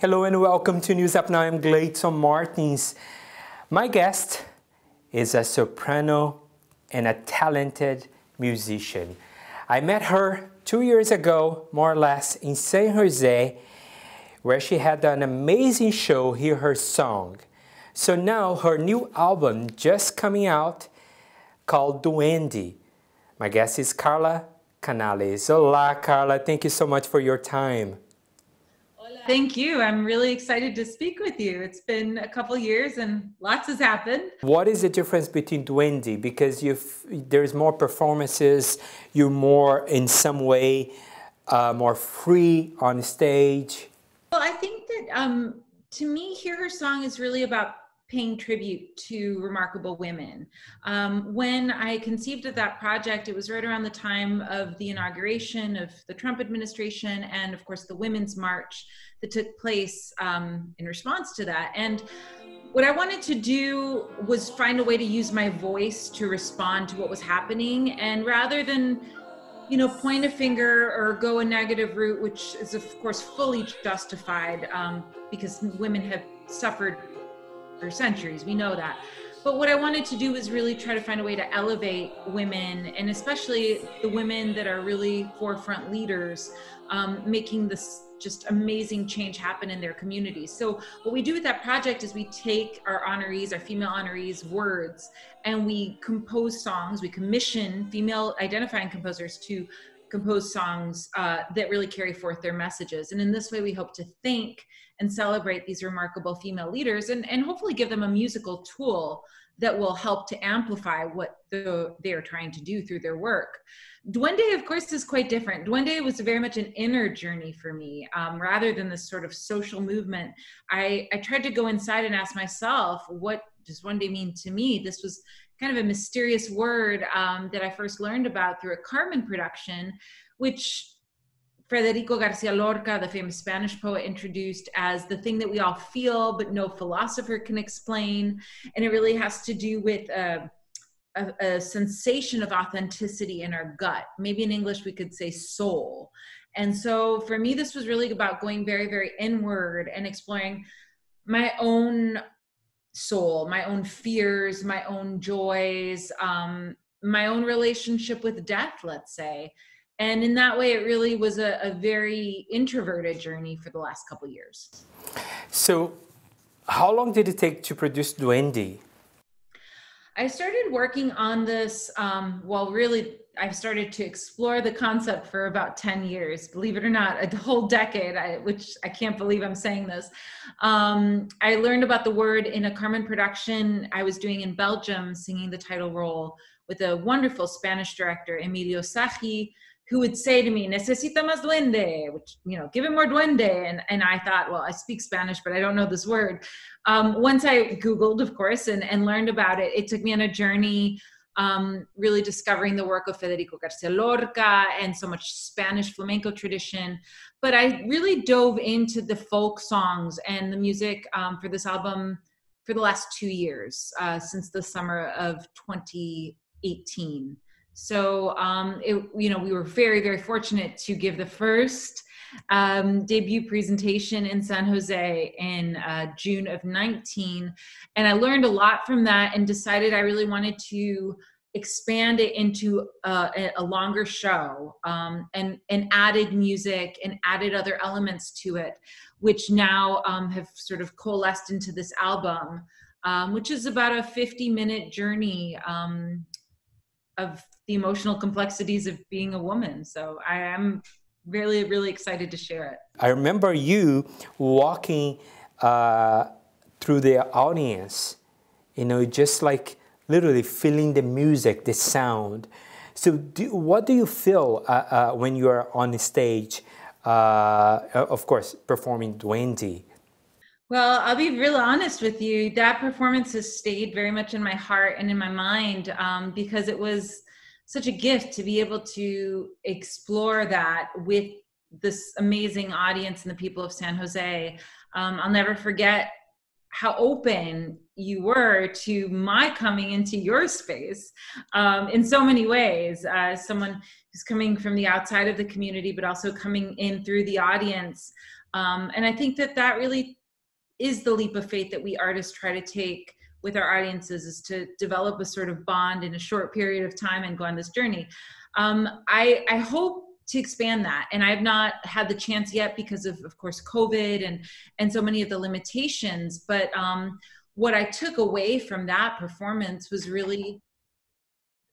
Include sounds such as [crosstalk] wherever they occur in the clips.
Hello and welcome to News Up Now. I'm Gleidson Martins. My guest is a soprano and a talented musician. I met her two years ago, more or less, in San Jose, where she had an amazing show, Hear Her Song. So now her new album just coming out called Duende. My guest is Carla Canales. Hola, Carla. Thank you so much for your time. Thank you. I'm really excited to speak with you. It's been a couple years and lots has happened. What is the difference between Duende? Because you've, there's more performances, you're more in some way uh, more free on stage. Well, I think that um, to me, Hear Her Song is really about paying tribute to remarkable women. Um, when I conceived of that project, it was right around the time of the inauguration of the Trump administration and, of course, the Women's March that took place um, in response to that. And what I wanted to do was find a way to use my voice to respond to what was happening. And rather than you know, point a finger or go a negative route, which is of course fully justified um, because women have suffered for centuries. We know that. But what I wanted to do was really try to find a way to elevate women, and especially the women that are really forefront leaders, um, making this just amazing change happen in their communities. So what we do with that project is we take our honorees, our female honorees words, and we compose songs. We commission female identifying composers to compose songs uh, that really carry forth their messages. And in this way, we hope to thank and celebrate these remarkable female leaders and, and hopefully give them a musical tool that will help to amplify what the, they are trying to do through their work. Duende, of course, is quite different. Duende was very much an inner journey for me, um, rather than this sort of social movement. I, I tried to go inside and ask myself, what does Duende mean to me? This was kind of a mysterious word um, that I first learned about through a Carmen production, which Federico Garcia Lorca, the famous Spanish poet, introduced as the thing that we all feel, but no philosopher can explain. And it really has to do with a, a, a sensation of authenticity in our gut. Maybe in English we could say soul. And so for me, this was really about going very, very inward and exploring my own soul, my own fears, my own joys, um, my own relationship with death, let's say. And in that way, it really was a, a very introverted journey for the last couple years. So, how long did it take to produce Duende? I started working on this, um, well, really, I've started to explore the concept for about 10 years, believe it or not, a whole decade, I, which I can't believe I'm saying this. Um, I learned about the word in a Carmen production I was doing in Belgium, singing the title role with a wonderful Spanish director, Emilio Sagi, who would say to me, necesita más duende, which, you know, give him more duende. And, and I thought, well, I speak Spanish, but I don't know this word. Um, once I Googled, of course, and, and learned about it, it took me on a journey um, really discovering the work of Federico Garcia Lorca and so much Spanish flamenco tradition. But I really dove into the folk songs and the music um, for this album for the last two years, uh, since the summer of 2018. So, um, it, you know, we were very, very fortunate to give the first um, debut presentation in San Jose in uh, June of 19. And I learned a lot from that and decided I really wanted to expand it into a, a longer show um, and, and added music and added other elements to it, which now um, have sort of coalesced into this album, um, which is about a 50 minute journey um, of the emotional complexities of being a woman. So I am really, really excited to share it. I remember you walking uh, through the audience, you know, just like literally feeling the music, the sound. So, do, what do you feel uh, uh, when you are on the stage? Uh, of course, performing Duende. Well, I'll be real honest with you. That performance has stayed very much in my heart and in my mind um, because it was such a gift to be able to explore that with this amazing audience and the people of San Jose. Um, I'll never forget how open you were to my coming into your space um, in so many ways. Uh, someone who's coming from the outside of the community, but also coming in through the audience. Um, and I think that that really is the leap of faith that we artists try to take with our audiences is to develop a sort of bond in a short period of time and go on this journey. Um, I, I hope to expand that and i've not had the chance yet because of of course covid and and so many of the limitations but um what i took away from that performance was really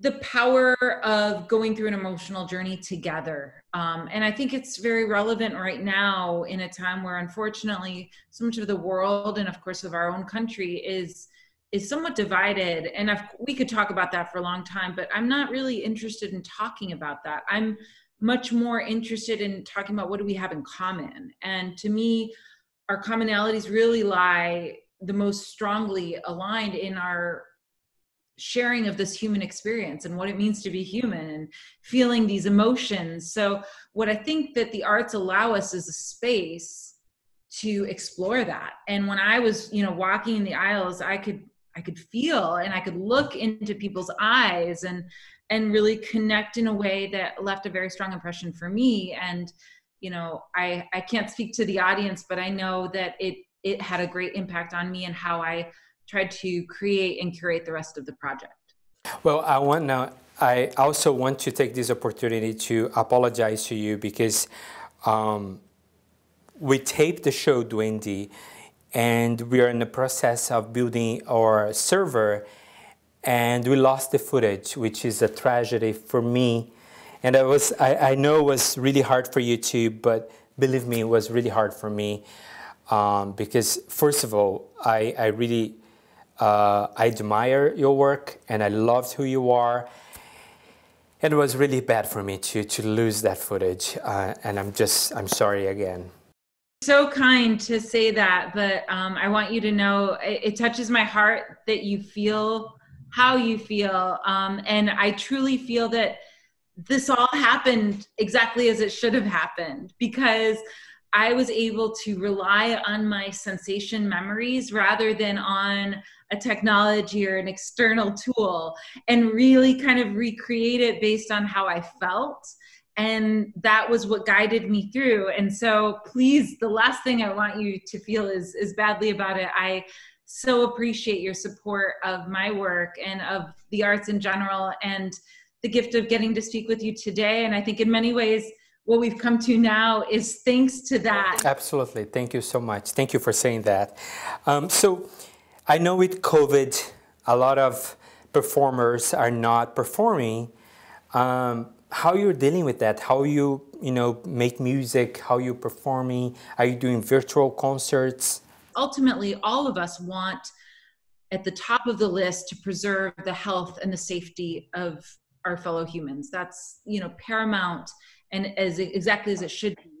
the power of going through an emotional journey together. Um, and I think it's very relevant right now in a time where, unfortunately, so much of the world and, of course, of our own country is is somewhat divided. And I've, we could talk about that for a long time, but I'm not really interested in talking about that. I'm much more interested in talking about what do we have in common. And to me, our commonalities really lie the most strongly aligned in our sharing of this human experience and what it means to be human and feeling these emotions. So, what I think that the arts allow us is a space to explore that. And when I was, you know, walking in the aisles, I could I could feel and I could look into people's eyes and and really connect in a way that left a very strong impression for me. And you know, I I can't speak to the audience, but I know that it it had a great impact on me and how I tried to create and curate the rest of the project. Well, I want now. I also want to take this opportunity to apologize to you because um, we taped the show Duende, and we are in the process of building our server, and we lost the footage, which is a tragedy for me. And I was, I, I know it was really hard for you too, but believe me, it was really hard for me um, because first of all, I, I really uh, I admire your work and I loved who you are. It was really bad for me to, to lose that footage. Uh, and I'm just, I'm sorry again. So kind to say that, but um, I want you to know it, it, touches my heart that you feel how you feel. Um, and I truly feel that this all happened exactly as it should have happened because I was able to rely on my sensation memories rather than on a technology or an external tool and really kind of recreate it based on how I felt. And that was what guided me through. And so, please, the last thing I want you to feel is, is badly about it. I so appreciate your support of my work and of the arts in general and the gift of getting to speak with you today. And I think in many ways, what we've come to now is thanks to that. Absolutely. Thank you so much. Thank you for saying that. Um, so I know with COVID, a lot of performers are not performing. Um, how you're dealing with that? How you you know make music? How you performing? Are you doing virtual concerts? Ultimately, all of us want at the top of the list to preserve the health and the safety of our fellow humans. That's you know paramount and as exactly as it should be.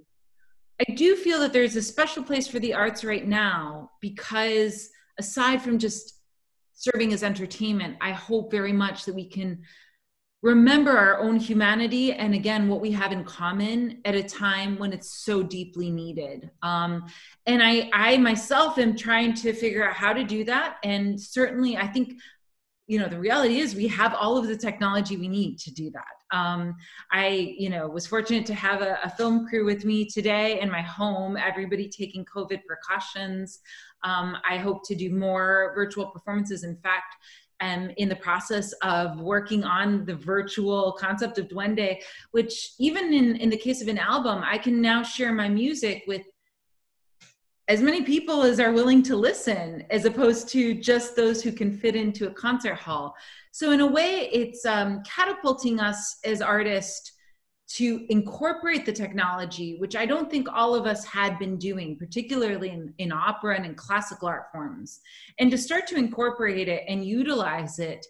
I do feel that there's a special place for the arts right now because aside from just serving as entertainment, I hope very much that we can remember our own humanity and again what we have in common at a time when it's so deeply needed. Um, and i i myself am trying to figure out how to do that. And certainly i think you know the reality is we have all of the technology we need to do that um, i you know was fortunate to have a, a, film crew with me today in my home everybody taking covid precautions. Um, i hope to do more virtual performances. In fact am in the process of working on the virtual concept of duende which even in in the case of an album i can now share my music with as many people as are willing to listen as opposed to just those who can fit into a concert hall. So in a way it's um, catapulting us as artists to incorporate the technology which i don't think all of us had been doing particularly in, in opera and in classical art forms. And to start to incorporate it and utilize it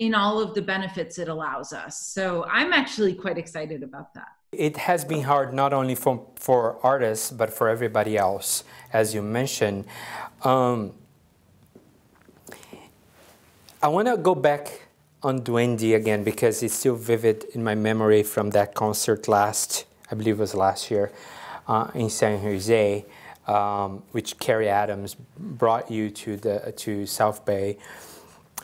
in all of the benefits it allows us. So i'm actually quite excited about that it has been hard not only for, for artists, but for everybody else, as you mentioned. Um, I want to go back on Duende again because it's still vivid in my memory from that concert last, I believe it was last year, uh, in San Jose, um, which Carrie Adams brought you to, the, to South Bay.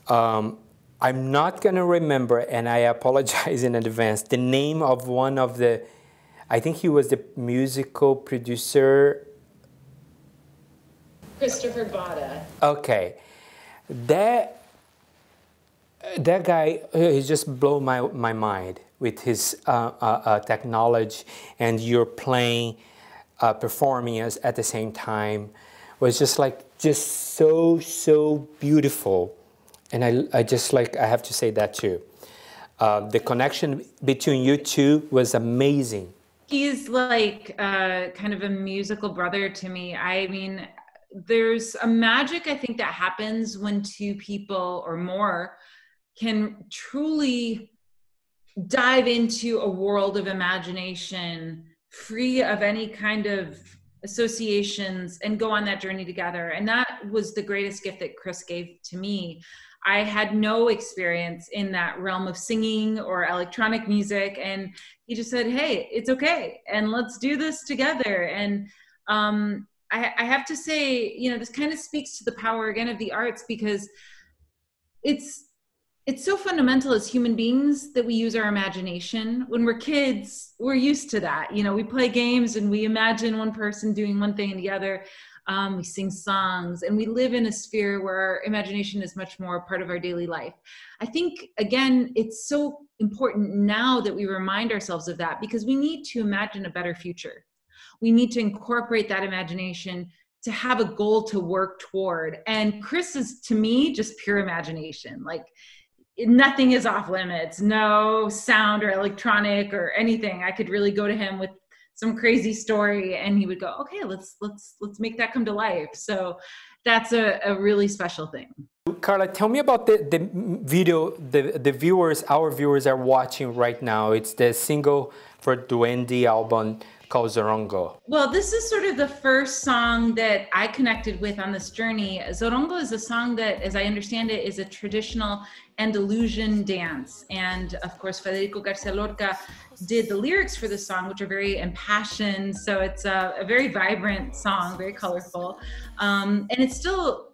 Um, I'm not going to remember, and I apologize [laughs] in advance, the name of one of the, I think he was the musical producer. Christopher Botta. Okay, that that guy he just blew my my mind with his uh, uh, uh, technology, and you're playing, uh, performing as, at the same time, was just like just so so beautiful, and I I just like I have to say that too. Uh, the connection between you two was amazing. He's like uh, kind of a musical brother to me. I mean, there's a magic I think that happens when two people or more can truly dive into a world of imagination free of any kind of associations and go on that journey together. And that was the greatest gift that Chris gave to me. I had no experience in that realm of singing or electronic music. And he just said, Hey, it's okay. And let's do this together. And um, I, I have to say, you know, this kind of speaks to the power again of the arts because it's it's so fundamental as human beings that we use our imagination. When we're kids, we're used to that. You know, we play games and we imagine one person doing one thing and the other. Um, we sing songs and we live in a sphere where imagination is much more part of our daily life. I think, again, it's so important now that we remind ourselves of that because we need to imagine a better future. We need to incorporate that imagination to have a goal to work toward. And Chris is, to me, just pure imagination. Like, nothing is off limits no sound or electronic or anything i could really go to him with some crazy story and he would go okay let's let's let's make that come to life so that's a, a really special thing carla tell me about the, the video the, the viewers our viewers are watching right now it's the single for duende album called Zorongo? Well, this is sort of the first song that I connected with on this journey. Zorongo is a song that, as I understand it, is a traditional Andalusian dance. And of course, Federico Garcia Lorca did the lyrics for this song, which are very impassioned. So it's a, a very vibrant song, very colorful. Um, and it's still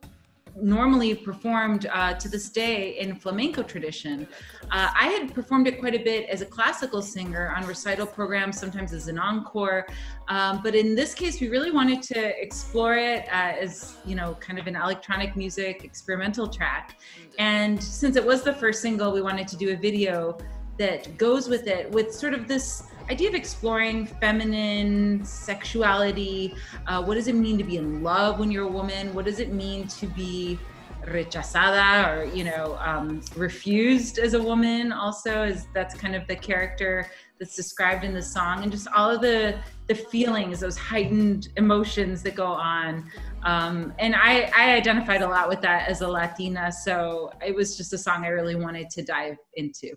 normally performed uh, to this day in flamenco tradition. Uh, I had performed it quite a bit as a classical singer on recital programs, sometimes as an encore. Um, but in this case, we really wanted to explore it uh, as, you know, kind of an electronic music experimental track. And since it was the first single, we wanted to do a video that goes with it with sort of this idea of exploring feminine sexuality. Uh, what does it mean to be in love when you're a woman? What does it mean to be rechazada or you know um, refused as a woman? Also, is that's kind of the character that's described in the song, and just all of the the feelings, those heightened emotions that go on. Um, and I, I identified a lot with that as a Latina, so it was just a song I really wanted to dive into.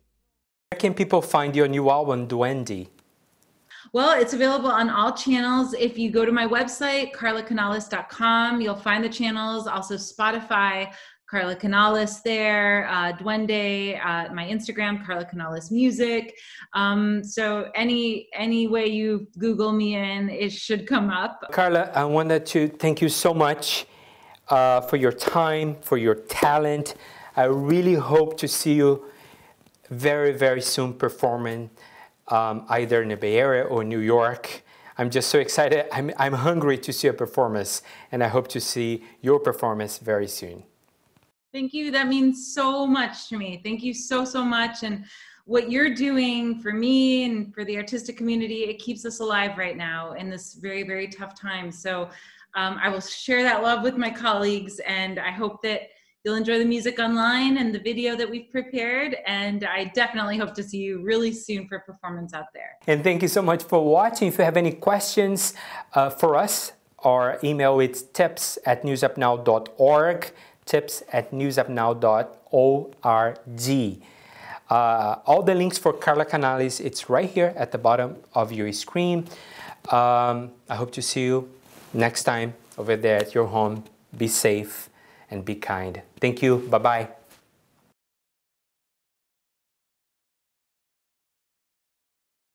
Where can people find your new album, Duende? Well, it's available on all channels. If you go to my website, carlacanales.com, you'll find the channels, also Spotify, Carla Canales there, uh, Duende, uh, my Instagram, Carla Canales Music. Um, so any any way you Google me in, it should come up. Carla, I wanted to thank you so much uh, for your time, for your talent. I really hope to see you very, very soon performing um, either in the Bay Area or New York. I'm just so excited. I'm, I'm hungry to see a performance, and I hope to see your performance very soon. Thank you. That means so much to me. Thank you so, so much. And what you're doing for me and for the artistic community, it keeps us alive right now in this very, very tough time. So um, I will share that love with my colleagues, and I hope that You'll enjoy the music online and the video that we've prepared. And I definitely hope to see you really soon for performance out there. And thank you so much for watching. If you have any questions uh, for us, our email is tips at newsupnow.org, tips at newsupnow.org. Uh, all the links for Carla Canales, it's right here at the bottom of your screen. Um, I hope to see you next time over there at your home. Be safe and be kind. Thank you. Bye bye.